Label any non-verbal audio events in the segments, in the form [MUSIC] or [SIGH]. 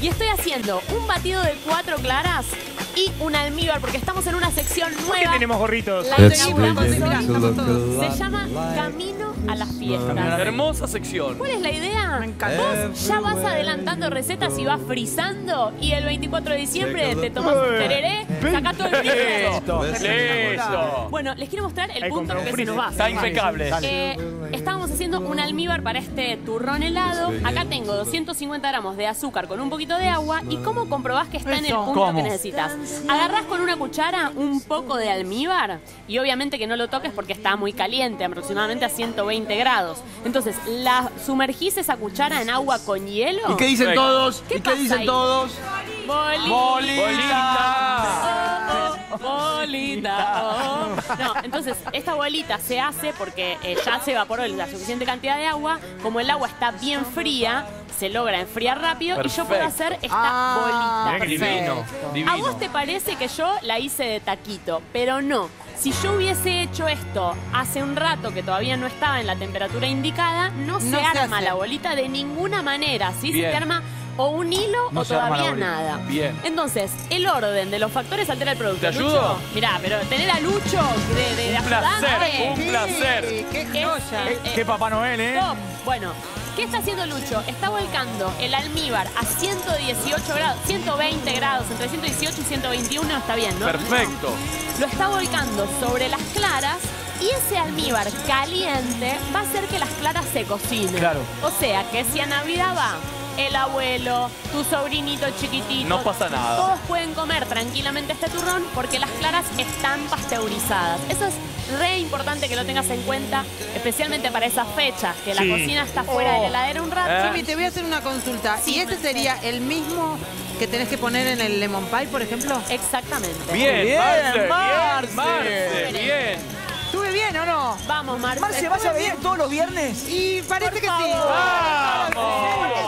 Y estoy haciendo un batido de cuatro claras y un almíbar, porque estamos en una sección ¿Por qué nueva. tenemos gorritos? La alive. Se llama Camino a las Fiestas. Hermosa sección. ¿Cuál es la idea? Vos ya vas adelantando recetas y vas frizando y el 24 de diciembre te tomás un tereré, sacás todo el Listo, friso. listo. Bueno, les quiero mostrar el punto que se nos va. Está impecable. Eh, haciendo un almíbar para este turrón helado. Acá tengo 250 gramos de azúcar con un poquito de agua. ¿Y cómo comprobás que está en el punto ¿Cómo? que necesitas? Agarrás con una cuchara un poco de almíbar y obviamente que no lo toques porque está muy caliente, aproximadamente a 120 grados. Entonces, la sumergís esa cuchara en agua con hielo. ¿Y qué dicen todos? ¿Qué ¿Y qué dicen ahí? todos? Bolita. Bolita. Oh, bolita. No, entonces esta bolita se hace porque eh, ya se evaporó la suficiente cantidad de agua. Como el agua está bien fría, se logra enfriar rápido y yo puedo hacer esta Ah, bolita. Divino, ¿A vos te parece que yo la hice de taquito? Pero no. Si yo hubiese hecho esto hace un rato que todavía no estaba en la temperatura indicada, no, se No se arma hace. la bolita de ninguna manera. ¿sí? Se te arma o un hilo No o se arma la todavía bolita. nada. Bien. Entonces, el orden de los factores altera el producto. ¿Te ayudo? Lucho, Mirá, pero tener a Lucho de, de, de Un placer, ayudante un placer. ¡Qué es- joya! eh, Qué Papá Noel, ¿eh? top. Bueno, ¿qué está haciendo Lucho? Está volcando el almíbar a 118 grados, 120 grados, entre 118 y 121 está bien, ¿no? Perfecto. Lo está volcando sobre las claras y ese almíbar caliente va a hacer que las claras se cocinen. Claro. O sea, que si a Navidad va el abuelo, tu sobrinito chiquitito, No pasa nada. Todos pueden comer tranquilamente este turrón porque las claras están pasteurizadas. Eso es re importante que lo tengas en cuenta, especialmente para esas fechas, que la Sí. cocina está fuera de la heladera un rato. Eh. Jimmy, te voy a hacer una consulta. ¿Y este sería el mismo que tenés que poner en el lemon pie, por ejemplo? Exactamente. Bien, Bien, Marce, bien, Marce. Marce, bien. ¿Estuve bien o no? Vamos, Marce. Marce, ¿vas a venir todos los viernes? Y parece que sí. ¡Vamos!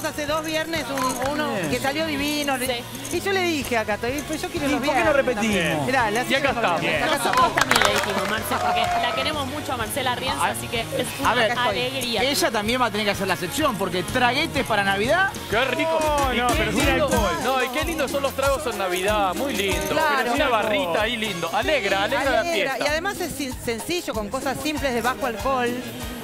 Hicimos hace dos viernes un- uno Bien. que salió divino? Sí. Y yo le dije acá, pues yo quiero ¿Y los por qué no repetimos? Mirá, Y acá estamos. Bien. Nosotros también le dijimos, Marce, porque la queremos mucho a Marcela Rienzo, así que es una A ver, alegría. ella también va a tener que hacer la sección porque traguetes para Navidad. ¡Qué rico! No, Y no, qué pero sin lindo- alcohol. No, y qué lindo son los tragos en Navidad. Muy lindo. Claro. Pero una barrita ahí lindo. Alegra, alegra la Alegra. fiesta. Y además es sencillo, con cosas simples de bajo alcohol.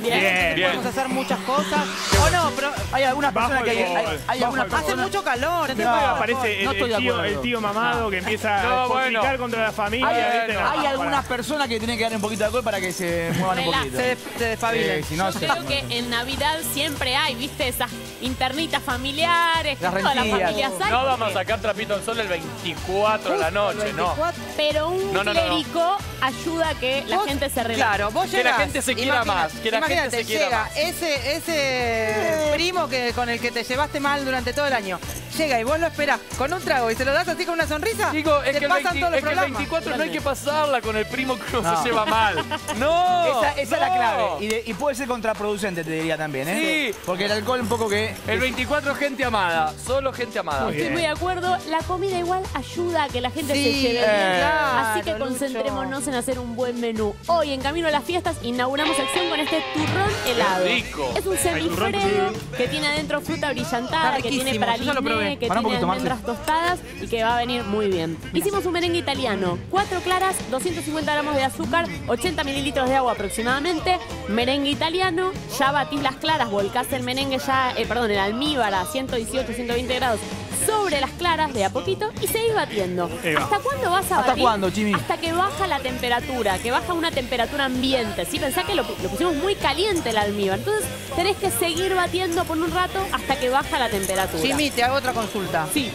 Bien. Bien. Bien. Podemos hacer muchas cosas. O no, pero Hay algunas Bajo personas que hay, algunas hace mucho calor. No, bajo aparece el, no estoy el de tío, acuerdo. el tío mamado que empieza No, a bueno. complicar contra la familia. Hay, algunas personas que tienen que dar un poquito de alcohol para que se muevan un poquito. Se, se despabilan. Eh, si no, Yo se- creo que en Navidad siempre hay, viste, esas internitas familiares, Las todas las rentillas. familias hay. No vamos a sacar trapito al sol el 24 de la noche, no. 24. Pero un No, no, no, no. clérico ayuda a que la Vos- gente se relaje. Claro, vos Que la gente se quiera más, que la gente imagínate, se quiera llega más. Ese, ese primo que, con el que te llevaste mal durante todo el año, llega y vos lo esperás con un trago y se lo das así con una sonrisa, Digo, es te que, el, pasan 20 todos los es que el problemas. 24 no hay que pasarla con el primo que uno No. se lleva mal. [LAUGHS] No. Esa, esa es la clave. Y, de- y puede ser contraproducente, te diría también, ¿eh? Sí. Porque el alcohol un poco que... El 24 gente amada, solo gente amada. Estoy muy de acuerdo. La comida igual ayuda a que la gente Sí, se lleve bien. claro, Así que Lucho. concentrémonos en hacer un buen menú. Hoy, en Camino a las Fiestas, inauguramos sección con este turrón helado. Qué rico. Es un semifredo que tiene adentro fruta brillantada, que tiene praliné, que tiene almendras tostadas y que va a venir muy bien. Hicimos un merengue italiano. Cuatro claras, 250 gramos de azúcar, 80 mililitros de agua aproximadamente. Merengue italiano. Ya batís las claras, volcás el merengue ya, eh, perdón, el almíbar a 118, 120 grados sobre las claras de a poquito y seguís batiendo. ¿Hasta cuándo vas a ¿Hasta batir? cuándo, Jimmy? Hasta que baja la temperatura, que baja una temperatura ambiente. ¿sí? Pensá que lo, lo pusimos muy caliente el almíbar. Entonces tenés que seguir batiendo por un rato hasta que baja la temperatura. Jimmy, te hago otra consulta. Sí,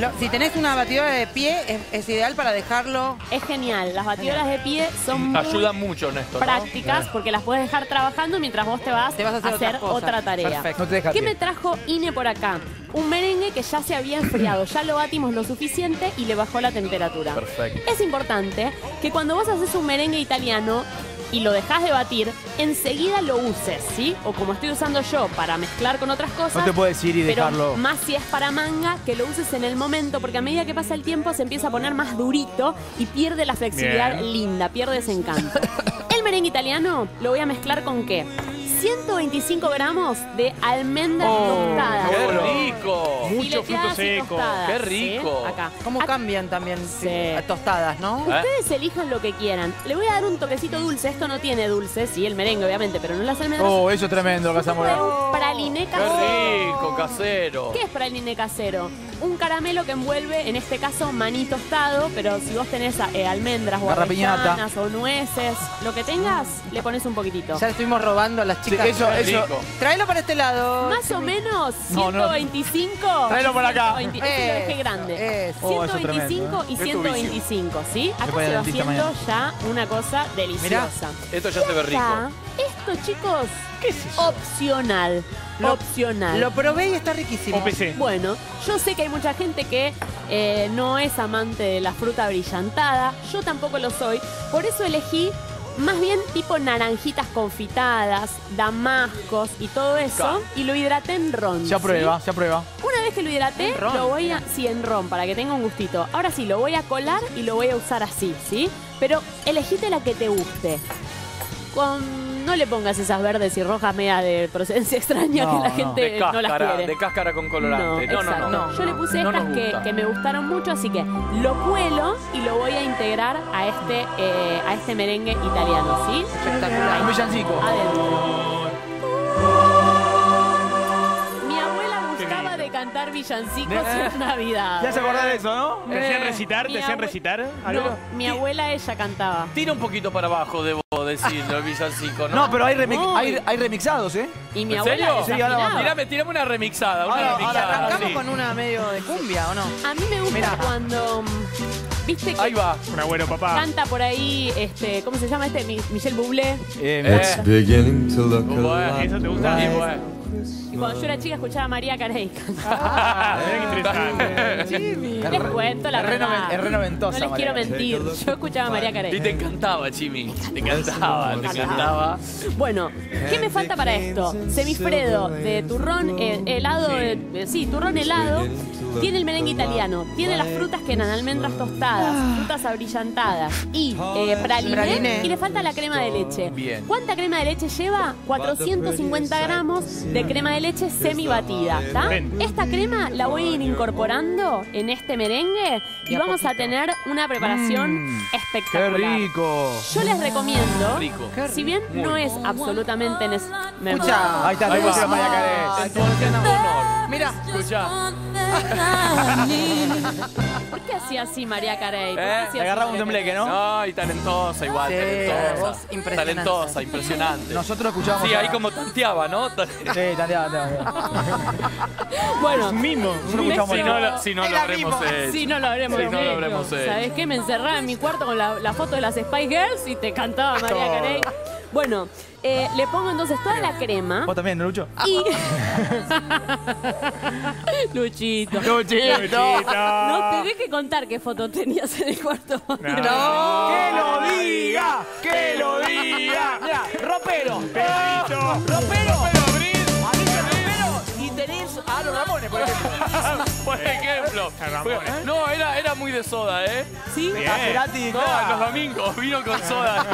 Lo- si tenés una batidora de pie, es, es ideal para dejarlo. es genial. Las batidoras de pie son muy Ayuda mucho en esto, ¿no? prácticas porque las puedes dejar trabajando mientras vos te vas, Te vas a hacer otra tarea. Perfecto. No te deja ¿Qué me trajo Ine por acá? Un merengue que ya se había enfriado, ya lo batimos lo suficiente y le bajó la temperatura. Perfecto. Es importante que cuando vos haces un merengue italiano y lo dejas de batir, enseguida lo uses, ¿sí? O como estoy usando yo para mezclar con otras cosas. No te puedes ir y pero dejarlo. más si es para manga, que lo uses en el momento, porque a medida que pasa el tiempo se empieza a poner más durito y pierde la flexibilidad Bien. linda, pierde ese encanto. el merengue italiano lo voy a mezclar con qué? 125 gramos de almendras Oh, tostadas. ¡Qué rico! mucho fruto seco. Qué ¿sí? rico. Acá. ¿Cómo Acá- cambian también Sí. a tostadas, no? ¿Eh? Ustedes elijan lo que quieran. Le voy a dar un toquecito dulce. Esto no tiene dulce, sí, el merengue, obviamente, pero no las almendras. Oh, eso es tremendo, Casamora. un praliné Qué casero. rico, casero. ¿Qué es praliné casero? Un caramelo que envuelve, en este caso, maní tostado, pero si vos tenés eh, almendras o avellanas o nueces, lo que tengas, le pones un poquitito. Ya le estuvimos robando a las Sí, chicas. eso, eso. Tráelo para este lado. Más o menos No, no. 125. Tráelo para acá. 120, ese lo dejé grande. Eso. Oh, eso es 125 y Es tu 125, ¿sí? Acá se va haciendo ya una cosa deliciosa. Esto ya se ve rico. Esto, chicos, opcional. opcional. Lo probé y está riquísimo. OPC. Bueno, yo sé que hay mucha gente que eh, no es amante de la fruta brillantada, yo tampoco lo soy, por eso elegí más bien tipo naranjitas confitadas, damascos y todo eso, y lo hidraté en ron. Se ¿sí? aprueba, se aprueba. Una vez que lo hidraté, ron, lo voy a... bien. Sí, en ron, para que tenga un gustito. Ahora sí, lo voy a colar y lo voy a usar así, ¿sí? Pero elegite la que te guste. Con... No le pongas esas verdes y rojas medias de procedencia [LAUGHS] extraña No, que la gente De no las quiere. de cáscara con colorante. No, no, no. Yo le puse estas que, me gustaron mucho, así que lo cuelo y lo voy a integrar a este, eh, a este merengue italiano, ¿sí? Espectacular. Un villancico. Adentro. Mi abuela gustaba de cantar villancicos en Navidad. Ya se acordás de eso, ¿no? ¿Te hacían Eh, recitar? ¿Te hacían recitar? No, mi abuela ella cantaba. Tira un poquito para abajo, debo decirlo, el villancico, ¿no? No, pero hay, remix- hay, hay remixados, ¿eh? Y mi ¿En abuela serio? Sí, ahora vamos. Tirame, tirame una remixada, una Ahora- ahora remixada. ¿Arrancamos sí. con una medio de cumbia o no? A mí me gusta Mirá. cuando mm, viste que Ahí va. Un abuelo papá. canta por ahí este, ¿cómo se llama este? Mi- Michel Bublé. Eh, It's beginning to look Bueno, ¿Eso te gusta? Y bueno. Y cuando yo era chica escuchaba a María Carey. Ah, qué interesante. Les cuento la verdad. es re noventosa, No les quiero mentir. Yo escuchaba a María Y Carey. te encantaba, Chimi. Te encantaba, te encantaba. Bueno, ¿qué me falta para esto? Semifredo de turrón eh, helado, de- eh, sí, turrón helado. Tiene el merengue italiano, tiene las frutas que eran almendras tostadas, frutas abrillantadas y eh, praliné, Praliné. y le falta la crema de leche. Bien. ¿Cuánta crema de leche lleva? 450 gramos de crema de leche semi batida. Esta crema la voy a ir incorporando en este merengue y vamos a tener una preparación Mm, Qué espectacular. rico. Yo les recomiendo, Rico. si bien no es absolutamente necesario. Escucha. Ahí está, Ahí va. Mira, Escuchá. ¿Por qué hacía así María Carey? ¿Por qué ¿Eh? hacía así Le agarramos un María tembleque, ¿no? No, y talentosa igual, Sí, talentosa. impresionante. Talentosa, impresionante. Nosotros escuchamos. Sí, a- ahí como tanteaba, ¿no? Sí, tantea, tantea. Bueno, Mimo. Nosotros escuchamos Si a- no lo, si no lo Era habremos mimo. hecho. si no lo habremos Si no lo hecho. habremos hecho. ¿Sabes qué? Me encerraba en mi cuarto con la, la foto de las Spice Girls y te cantaba María Carey. Bueno, eh, le pongo entonces toda la crema ¿Vos también, Lucho? y... [LAUGHS] Luchito. Luchito. No te deje contar qué foto tenías en el cuarto. No. [LAUGHS] ¡Que lo diga! ¡Que lo diga! Mira, ropero. Pedrito. ¡Ropero! A mí me ropero y tenés a los Ramones, por ejemplo. [LAUGHS] Por ejemplo. No, era, era muy de soda, ¿eh? ¿Sí? Bien. A Cerati, No, claro. los domingos vino con soda.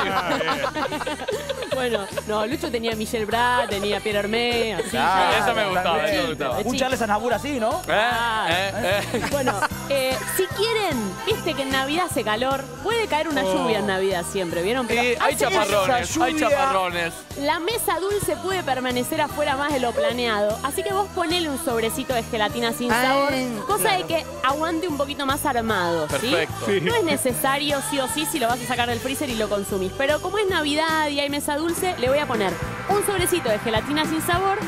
Ah. Bueno, no, Lucho tenía a Michelle Brat, tenía a Pierre Hermé, así. Claro, Esa me gustaba, esa me gustaba. Un Charles Anabur así, ¿no? ¿Eh? ¿Eh? ¿Eh? Bueno, eh, si quieren, viste que en Navidad hace calor, puede caer una lluvia en Navidad siempre, ¿vieron? Pero Sí, hay chaparrones, hay chaparrones. La mesa dulce puede permanecer afuera más de lo planeado, así que vos ponele un sobrecito de gelatina sin Ah, sabor, cosa claro. de que aguante un poquito más armado, ¿sí? Perfecto. Sí. No es necesario sí o sí si lo vas a sacar del freezer y lo consumís, pero como es Navidad y hay mesa dulce, le voy a poner un sobrecito de gelatina sin sabor,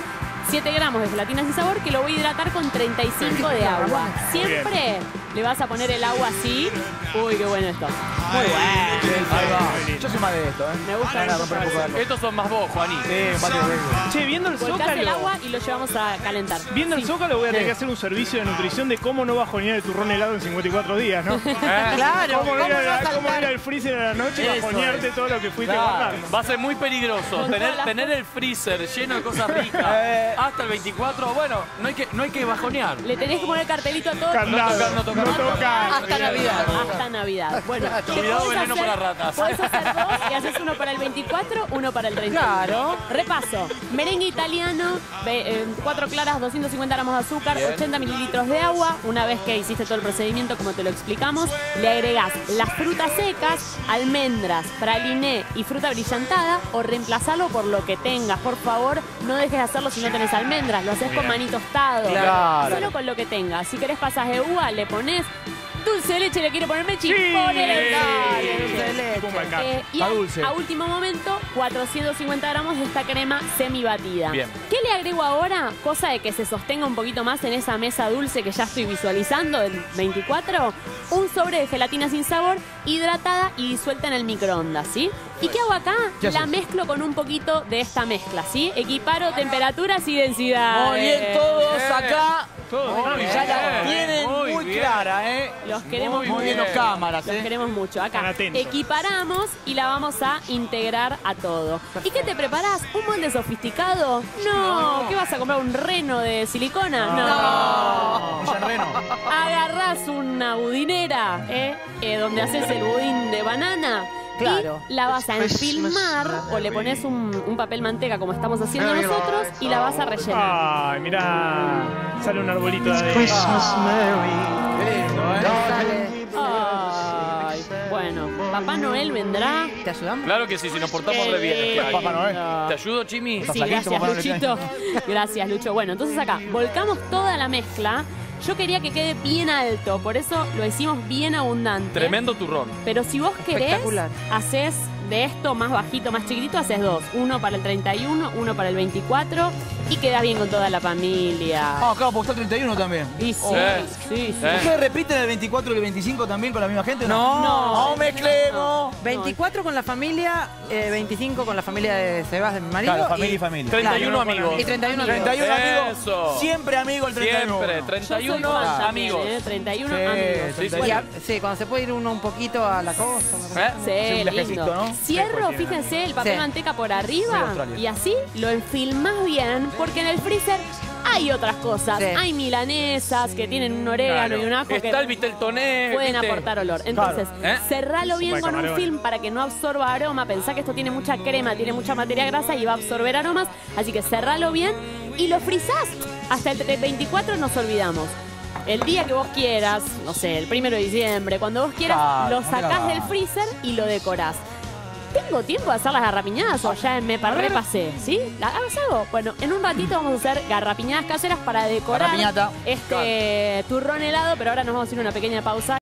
7 gramos de gelatina sin sabor que lo voy a hidratar con 35 de agua. Siempre le vas a poner el agua así. Uy, qué bueno esto. Muy bueno. Ahí va. Yo soy más de esto, ¿eh? Me gusta Van a romper un poco de algo. Estos son más vos, Juaní. Sí, patio de Che, viendo el Volcás el zócalo. agua y lo llevamos a calentar. Viendo el zócalo voy a tener Sí. que hacer un servicio de nutrición de cómo no bajonear el turrón helado en 54 días, ¿no? [LAUGHS] claro. ¿Cómo, ¿Cómo ir a, cómo ir al freezer a la noche y Eso bajonearte todo lo que fuiste Claro. guardando? Va a ser muy peligroso tener, el freezer lleno de cosas ricas [LAUGHS] Eh. hasta el 24. Bueno, no hay que, no hay que bajonear. Le tenés que poner cartelito a todo. Candado, tocar, no tocar, no tocar. Hasta Navidad. Hasta Navidad. Bueno, Cuidado, veneno para ratas. Podés hacer dos y haces uno para el 24, uno para el 31. Claro. Repaso. Merengue italiano, ve- eh, cuatro claras, 250 gramos de azúcar, Bien. 80 mililitros de agua. Una vez que hiciste todo el procedimiento, como te lo explicamos, le agregás las frutas secas, almendras, praliné y fruta brillantada o reemplazarlo por lo que tengas. Por favor, no dejes de hacerlo si no tenés almendras. Lo haces con maní tostado. Claro. Solo con lo que tengas. Si querés pasas de uva, le pones dulce de leche, le quiere poner mechi, Sí. ponele dulce de leche. Acá. eh, y a, dulce. a último momento, 450 gramos de esta crema semi batida. Bien. ¿Qué le agrego ahora? Cosa de que se sostenga un poquito más en esa mesa dulce que ya estoy visualizando del 24. Un sobre de gelatina sin sabor, hidratada y disuelta en el microondas, ¿sí? ¿Y qué hago acá? ¿Qué La haces? mezclo con un poquito de esta mezcla, ¿sí? Equiparo temperaturas y densidad. Muy bien, todos acá. Todo Muy bien. ya la tienen muy muy, clara, ¿eh? Los queremos Muy bien los cámaras, Los ¿eh? queremos mucho. Acá equiparamos y la vamos a integrar a todo. ¿Y qué te preparás? ¿Un molde sofisticado? No. ¿Qué vas a comprar? ¿Un reno de silicona? No. Un Sanreno. Agarrás una budinera, ¿eh? Eh, donde haces el budín de banana. Claro. Y la vas a enfilmar o le pones un, un papel manteca como estamos haciendo nosotros y la vas a rellenar. Ay, mirá. Sale un arbolito de adentro. Qué lindo, ¿eh? Ay, bueno, Papá Noel vendrá. ¿Te ayudamos? Claro que sí, si nos portamos re bien. este. Papá Noel. lindo. ¿Te ayudo, Chimi? Sí, gracias, Noel, Luchito. Gracias, Lucho. Bueno, entonces acá, volcamos toda la mezcla. Yo quería que quede bien alto, por eso lo hicimos bien abundante. Tremendo turrón. Pero si vos querés, haces de esto más bajito, más chiquitito, haces dos. Uno para el 31, uno para el 24 y quedás bien con toda la familia. Ah, claro, porque está el 31 también. Y sí, Eh. sí, sí. ¿Ustedes repiten el 24 y el 25 también con la misma gente? o No. No, mezclemos. 24 con la familia, eh, 25 con la familia de Sebas, de mi marido. Claro, familia y y, familia. 31 Claro, amigos. y 31 amigos. 31 amigos. Eso. Siempre amigo el 31. Siempre. Yo soy 31 fan también, amigos. ¿eh? 31 Sí, amigos. sí, sí. Y a- sí, cuando se puede ir uno un poquito a la costa. ¿Eh? Sí, lindo. ¿no? Cierro, Sí, fíjense, el papel Sí. manteca por arriba y así lo enfilmas bien porque en el freezer hay otras cosas. Sí. Hay milanesas que tienen un orégano Claro. y un ajo Está el que Viteltoné. pueden ¿viste? aportar olor. Entonces, ¿Eh? cerralo bien con el un film para que no absorba aroma. Pensá que esto tiene mucha crema, tiene mucha materia grasa y va a absorber aromas. Así que cerralo bien y lo frizás. Hasta el 24 nos olvidamos. El día que vos quieras, no sé, el primero de diciembre, cuando vos quieras, Claro, lo sacás claro. del freezer y lo decorás. ¿Tengo tiempo de hacer las garrapiñadas o ya me pa- repasé? ¿Sí? ¿La hago? hago? Bueno, en un ratito vamos a hacer garrapiñadas caseras para decorar Garrapiñata. este turrón helado, pero ahora nos vamos a ir a una pequeña pausa.